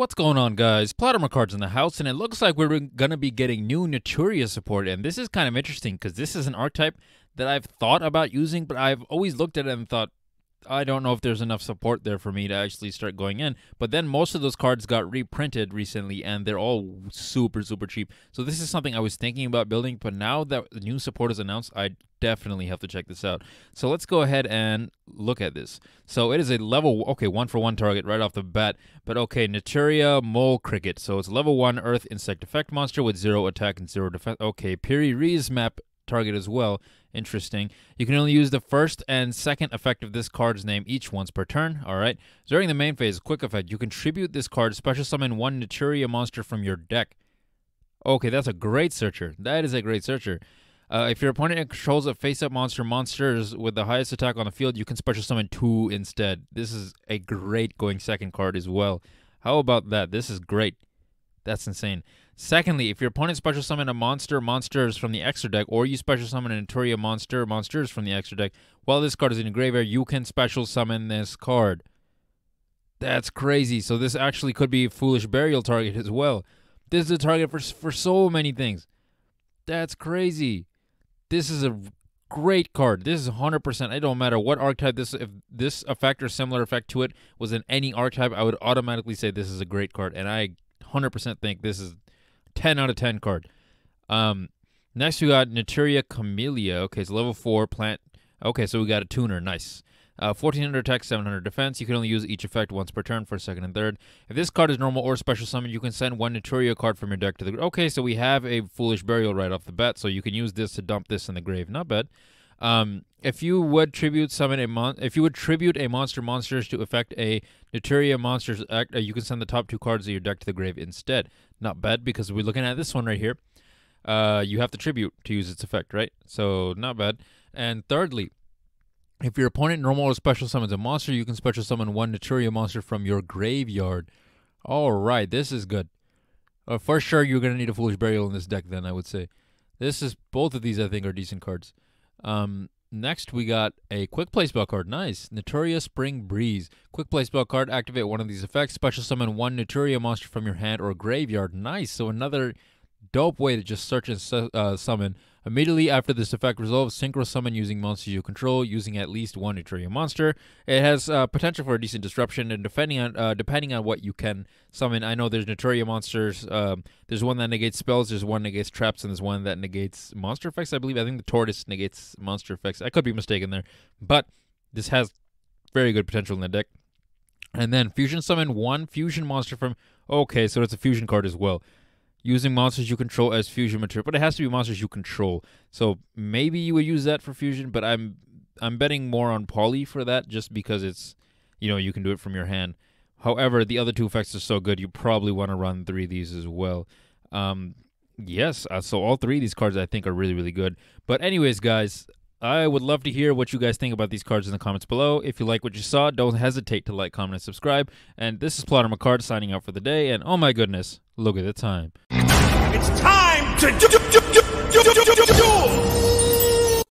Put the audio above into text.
What's going on, guys? Plot Armor Cards in the house, and it looks like we're going to be getting new Naturia support, and this is kind of interesting because this is an archetype that I've thought about using, but I've always looked at it and thought, I don't know if there's enough support there for me to actually start going in. But then most of those cards got reprinted recently and they're all super, super cheap. So this is something I was thinking about building, but now that the new support is announced, I definitely have to check this out. So let's go ahead and look at this. So it is a level, okay, one for one target right off the bat. But okay, Naturia Mole Cricket. So it's level one Earth Insect Effect monster with zero attack and zero defense. Okay, Piri Reis map target as well. Interesting. You can only use the first and second effect of this card's name each once per turn. All right. During the main phase, quick effect, you contribute this card, special summon one Naturia monster from your deck. Okay, that's a great searcher. That is a great searcher. Uh, if your opponent controls a face-up monster monsters with the highest attack on the field, you can special summon two instead. This is a great going second card as well. How about that? This is great. That's insane. Secondly, if your opponent special summon a monster monsters from the extra deck, or you special summon a Naturia monster monsters from the extra deck, while this card is in your graveyard, you can special summon this card. That's crazy. So this actually could be a Foolish Burial target as well. This is a target for for so many things. That's crazy. This is a great card. This is 100%. It don't matter what archetype this if this effect or similar effect to it was in any archetype, I would automatically say this is a great card and I 100% think this is 10 out of 10 card. Um, next we got Naturia Camellia. Okay, it's level 4 plant. Okay, so we got a tuner. Nice. Uh, 1400 attack, 700 defense. You can only use each effect once per turn for second and third. If this card is normal or special summon, you can send one Naturia card from your deck to the. Okay, so we have a Foolish Burial right off the bat, so you can use this to dump this in the grave. Not bad. Um, if you would tribute summon a mon, if you would tribute a monster monsters to affect a Naturia monsters act, uh, you can send the top two cards of your deck to the grave instead. Not bad because we're looking at this one right here. Uh, you have to tribute to use its effect, right? So not bad. And thirdly, if your opponent normal or special summons a monster, you can special summon one Naturia monster from your graveyard. All right, this is good. Uh, for sure, you're gonna need a Foolish Burial in this deck. Then I would say, this is both of these. I think are decent cards. Um, next, we got a quick play spell card. Nice. Naturia Spring Breeze. Quick play spell card. Activate one of these effects. Special summon one Naturia monster from your hand or graveyard. Nice. So another dope way to just search and su- uh, summon. Immediately after this effect resolves, synchro summon using monsters you control, using at least one Naturia monster. It has uh, potential for a decent disruption, and depending on uh, depending on what you can summon, I know there's Naturia monsters. Um, there's one that negates spells, there's one that negates traps, and there's one that negates monster effects. I believe. I think the tortoise negates monster effects. I could be mistaken there, but this has very good potential in the deck. And then fusion summon one fusion monster from. Okay, so it's a fusion card as well using monsters you control as fusion material, but it has to be monsters you control. So maybe you would use that for fusion, but I'm I'm betting more on poly for that just because it's you know you can do it from your hand. However, the other two effects are so good, you probably want to run three of these as well. Um, yes, uh, so all three of these cards I think are really really good. But anyways, guys. I would love to hear what you guys think about these cards in the comments below. If you like what you saw, don't hesitate to like, comment, and subscribe. And this is Plot Armor Card signing out for the day. And oh my goodness, look at the time. It's time to do, do, do, do, do, do, do, do.